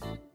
す